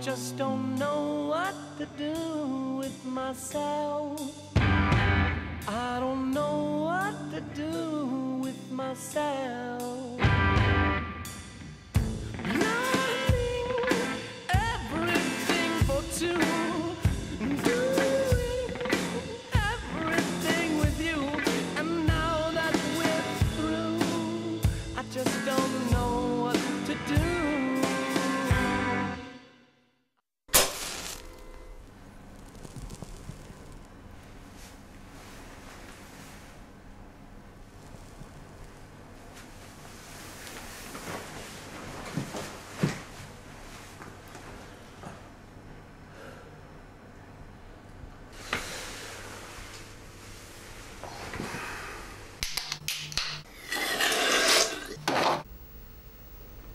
just don't know what to do with myself. I don't know what to do with myself.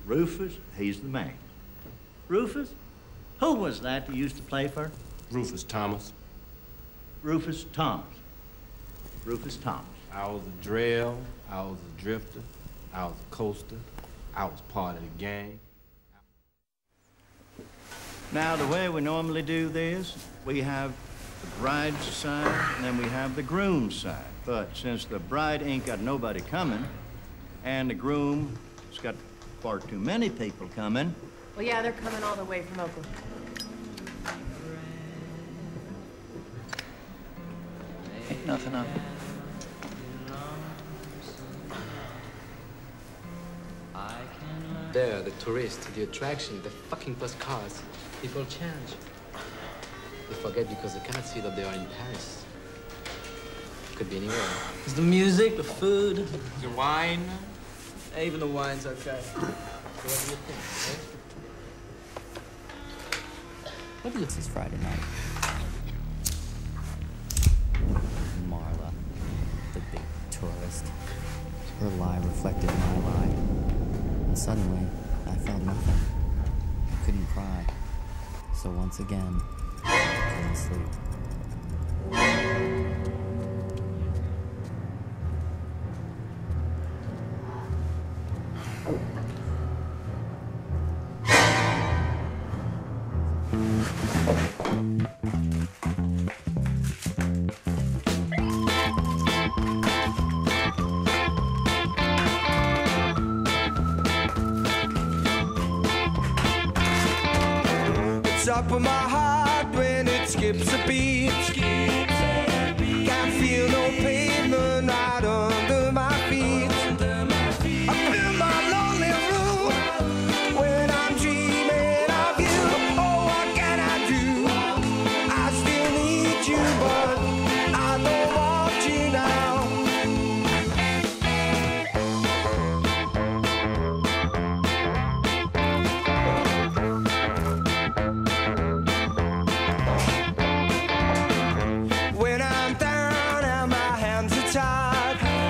Rufus, he's the man. Rufus? Who was that that used to play for? Rufus Thomas. Rufus Thomas. Rufus Thomas. I was a drill, I was a drifter, I was a coaster, I was part of the gang. Now, the way we normally do this, we have the bride's side, and then we have the groom's side. But since the bride ain't got nobody coming, and the groom's got far too many people coming, Well, yeah, they're coming all the way from Oakland. Ain't nothing up. There, the tourists, the attraction, the fucking plus cars. People change. They forget because they cannot see that they are in Paris. Could be anywhere. It's the music, the food, the wine. Even the wine's okay. What do you think? Maybe it's this Friday night. Marla, the big tourist. Her lie reflected my lie. And suddenly, I felt nothing. I couldn't cry. So once again, I couldn't sleep. It's up in my heart when it skips a beat. I've had.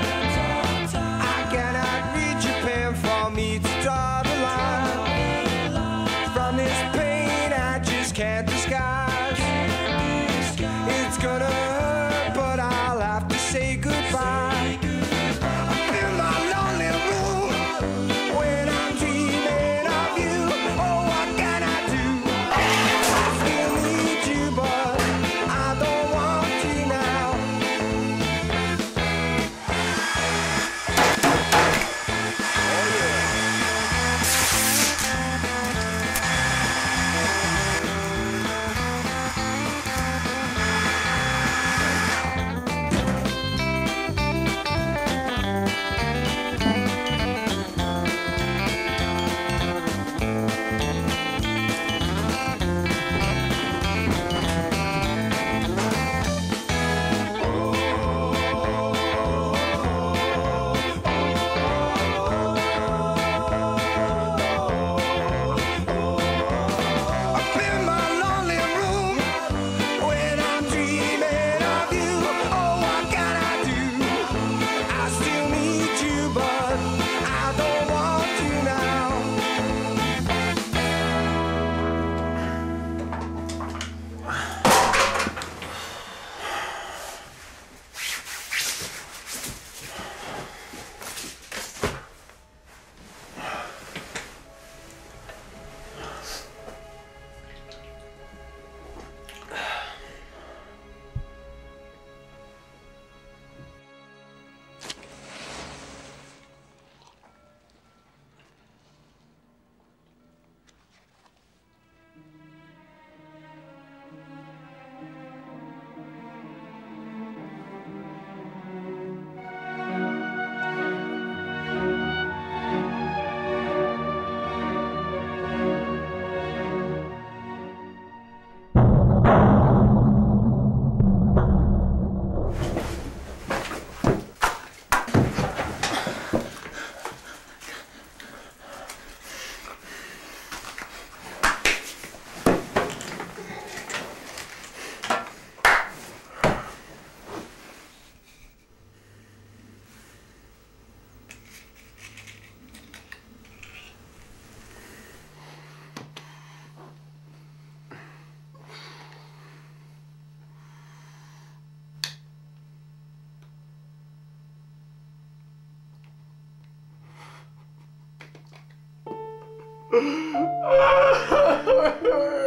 Oh.